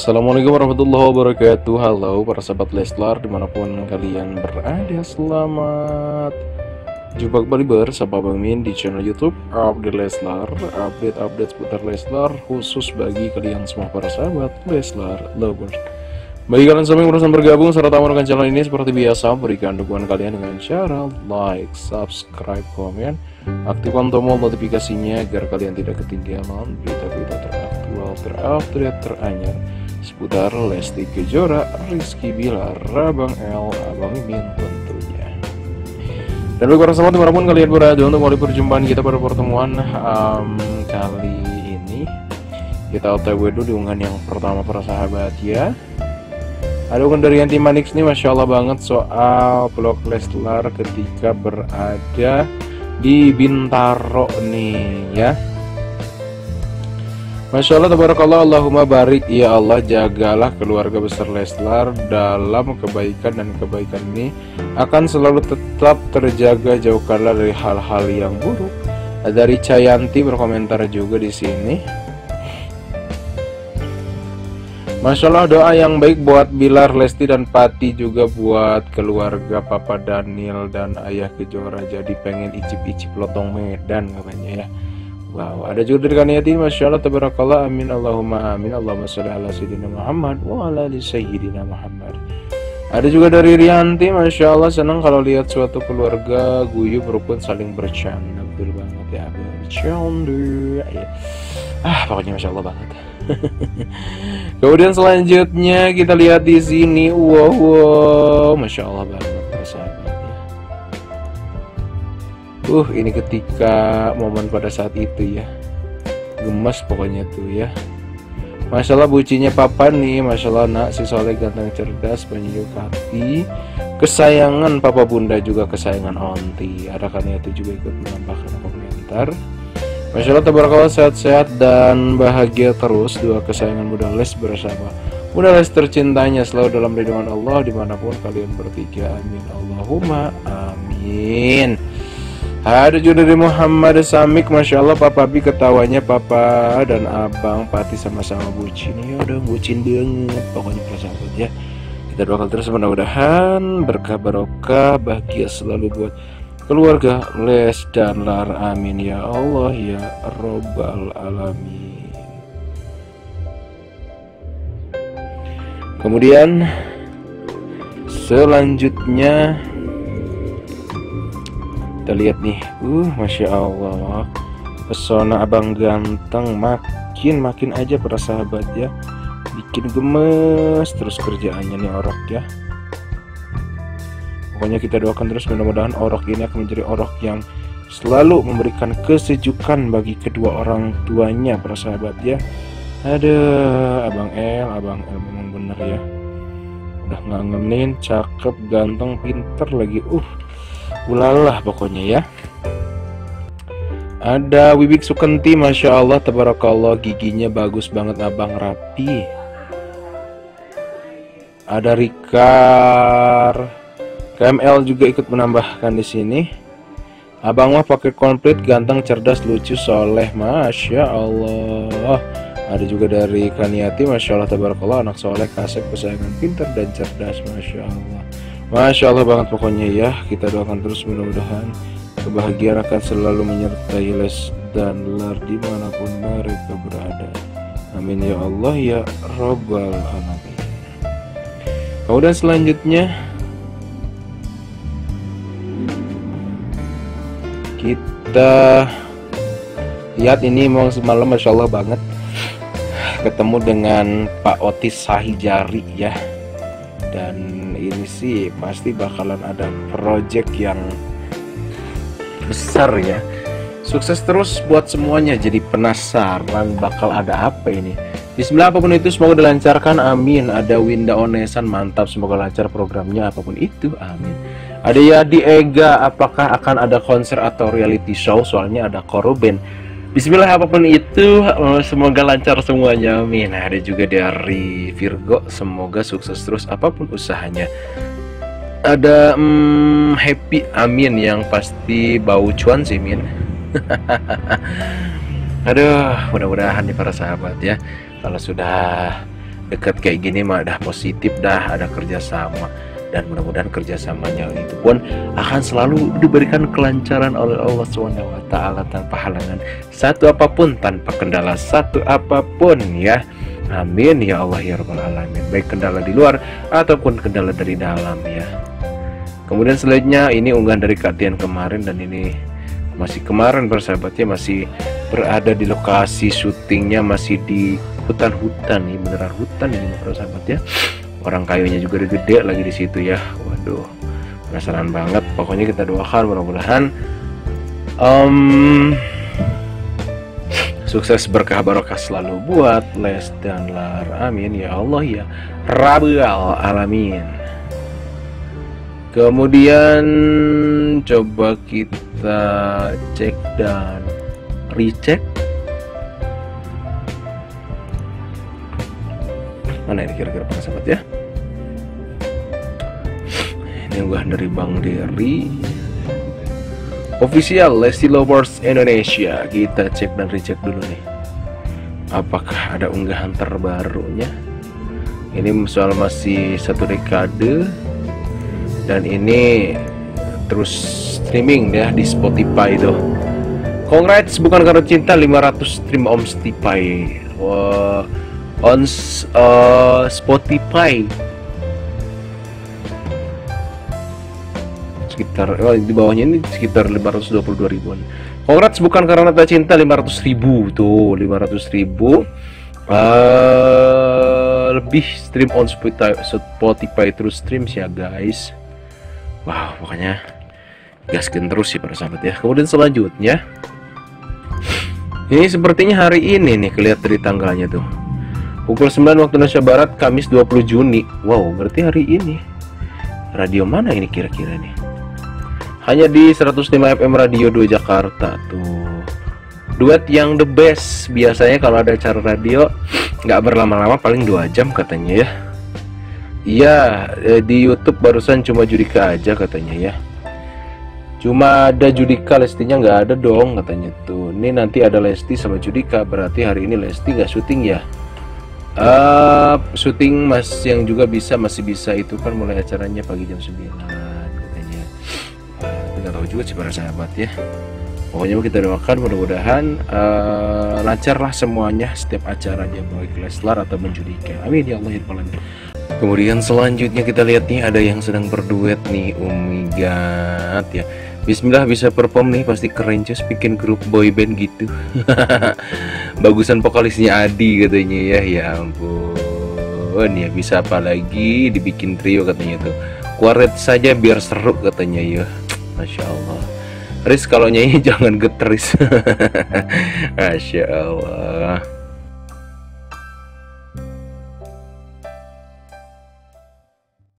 Assalamualaikum warahmatullahi wabarakatuh. Halo para sahabat Leslar di mana pun kalian berada Selamat jumpa kembali bersama Bang Min di channel Youtube Update Leslar. Update-update seputar Leslar khusus bagi kalian semua para sahabat Leslar Lovers. Bagi kalian semua yang berusaha bergabung serta menekan channel ini seperti biasa berikan dukungan kalian dengan cara like, subscribe, komen, aktifkan tombol notifikasinya agar kalian tidak ketinggalan berita-berita teraktual, terupdate, teranyar seputar Lesti Kejora, Rizky Bilar, Rabang L, Abang Mimin tentunya. Dan bagi para sahabat di mana pun kalian berada untuk mulai perjumpaan kita pada pertemuan um, kali ini. Kita otw dulu di unggahan yang pertama para sahabat ya. Ada unggahan dari Yanti Manix nih Masya Allah banget soal vlog Leslar ketika berada di Bintaro nih ya Masya Allah tabarakallah Allahumma barik. Ya Allah jagalah keluarga besar Leslar dalam kebaikan dan kebaikan ini akan selalu tetap terjaga jauhkanlah dari hal-hal yang buruk. Dari Cayanti berkomentar juga di sini. Masya Allah doa yang baik buat Bilar, Lesti, dan Pati juga buat keluarga Papa Daniel dan Ayah Kejora. Jadi pengen icip-icip lotong Medan katanya ya Wow, ada juga dari Kaniati Masya Allah, Tabarakallah, Amin, Allahumma Amin Allahumma salli ala Sayyidina Muhammad Wa ala li Sayyidina Muhammad. Ada juga dari Rianti Masya Allah, senang kalau lihat suatu keluarga guyup rukun saling bercanda Betul banget ya, bercanda ya. Ah, pokoknya Masya Allah banget. Kemudian selanjutnya kita lihat di sini, wow, wow, masya Allah banget Uh, ini ketika momen pada saat itu ya, gemes pokoknya tuh ya. Masya Allah bucinya papa nih, Masya Allah nak si soleh ganteng cerdas penyujuk hati. Kesayangan papa bunda juga kesayangan onti. Ada kan itu juga ikut menambahkan komentar. Masya Allah tabarakallah sehat-sehat dan bahagia terus. Dua kesayangan Bunda Les bersama. Bunda Les tercintanya selalu dalam lindungan Allah di mana pun kalian bertiga. Amin. Allahumma amin ada juga dari Muhammad Samik Masya Allah Papa Bi ketawanya Papa dan Abang Pati sama-sama bucin. Ya udah bucin banget Pokoknya persahabat ya Kita doakan terus mudah-mudahan Berkah barokah Bahagia selalu buat keluarga Les dan Lar. Amin. Ya Allah ya Robbal Alamin. Kemudian selanjutnya kita lihat nih uh Masya Allah pesona abang ganteng makin makin aja para sahabat ya bikin gemes terus kerjaannya nih orok ya Pokoknya kita doakan terus mudah-mudahan orok ini akan menjadi orok yang selalu memberikan kesejukan bagi kedua orang tuanya para sahabat ya. Ada Abang El, Abang El memang bener ya. Udah ngangenin, cakep, ganteng, pinter lagi. Uh, ulalah pokoknya ya. Ada Wibik Sukenti, Masya Allah, Tabarakallah, giginya bagus banget abang rapi. Ada Rikar, KML juga ikut menambahkan di sini. Abang mah pakai komplit, ganteng, cerdas, lucu, soleh, masya Allah. Ada juga dari Kaniati, masya Allah, tabarakallah, anak soleh, kasep, kesayangan, pintar dan cerdas, masya Allah. Masya Allah banget pokoknya ya. Kita doakan terus mudah-mudahan kebahagiaan akan selalu menyertai Les dan Lar di mana pun mereka berada. Amin ya Allah ya Rabbal Alamin. Kemudian selanjutnya kita lihat ini mau semalam masya Allah banget ketemu dengan Pak Otis Sahijari ya dan ini sih pasti bakalan ada project yang besar ya. Sukses terus buat semuanya jadi penasaran bakal ada apa ini. Bismillah apa pun itu semoga dilancarkan amin. Ada Winda Onesan mantap. Semoga lancar programnya apa pun itu amin. Ada ya di Ega, apakah akan ada konser atau reality show? Soalnya ada Koruben. Bismillah apa pun itu, semoga lancar semuanya. Amin. Ada juga dari Virgo, semoga sukses terus apa pun usahanya. Ada hmm, Happy Amin yang pasti bau cuan sih Min. Aduh, mudah-mudahan nih para sahabat ya. Kalau sudah dekat kayak gini mah dah positif dah ada kerjasama dan mudah-mudahan kerjasamanya itu pun akan selalu diberikan kelancaran oleh Allah SWT tanpa halangan. Satu apa pun tanpa kendala satu apa pun ya. Amin. Ya Allah ya Rabbal Alamin. Baik kendala di luar ataupun kendala dari dalam ya. Kemudian selanjutnya ini unggahan dari Katian kemarin dan ini masih kemarin bersahabatnya masih berada di lokasi syutingnya masih di hutan-hutan nih beneran hutan ini bersahabat ya orang kayunya juga udah gede lagi di situ ya. Waduh penasaran banget. Pokoknya kita doakan mudah-mudahan um, sukses berkah barokah selalu buat Les dan Lar. Amin. Ya Allah ya Rabbul alamin. Kemudian coba kita cek dan recheck mana ini kira-kira para sahabat ya? Ini unggahan dari Bang Derry. Official Lesti Lovers Indonesia. Kita cek dan recheck dulu nih. Apakah ada unggahan terbarunya? Ini soal masih satu dekade. Dan ini terus streaming ya di Spotify tuh. Congrats bukan karena cinta 500 stream Om Spotify. Wah, on uh, Spotify. Sekitar oh, di bawahnya ini sekitar 522 ribuan. Congrats bukan karena tak cinta 500 ribu tuh 500 ribu. Uh, lebih stream on Spotify, Spotify terus stream ya guys. Wow pokoknya gaskin terus sih para sahabat ya. Kemudian selanjutnya ini sepertinya hari ini nih kelihatan dari tanggalnya tuh Pukul 9 waktu Indonesia Barat, Kamis 20 Juni. Wow, berarti hari ini. Radio mana ini kira-kira nih? Hanya di 105 FM Radio 2 Jakarta tuh. Duet yang the best. Biasanya kalau ada acara radio nggak berlama-lama paling dua jam katanya ya. Iya, eh, di YouTube barusan cuma Judika aja katanya ya. Cuma ada Judika Lestinya nggak ada dong katanya tuh. Ini nanti ada Lesti sama Judika berarti hari ini Lesti nggak syuting ya? Uh, syuting mas yang juga bisa masih bisa itu kan mulai acaranya pagi jam 9 katanya. Uh, tahu juga sih para sahabat ya. Pokoknya kita doakan mudah-mudahan uh, lancar lah semuanya setiap acaranya baik Leslar atau menjudika. Amin ya Allah ya Kemudian selanjutnya kita lihat nih ada yang sedang berduet nih Umi Gat ya. Bismillah bisa perform nih pasti keren cus. Bikin grup boy band gitu. Bagusan vokalisnya Adi katanya ya. Ya ampun ya. Bisa apa lagi dibikin trio katanya tuh. Kuaret saja biar seru katanya ya. Masya Allah. Riz kalau nyanyi jangan geteris. Masya Allah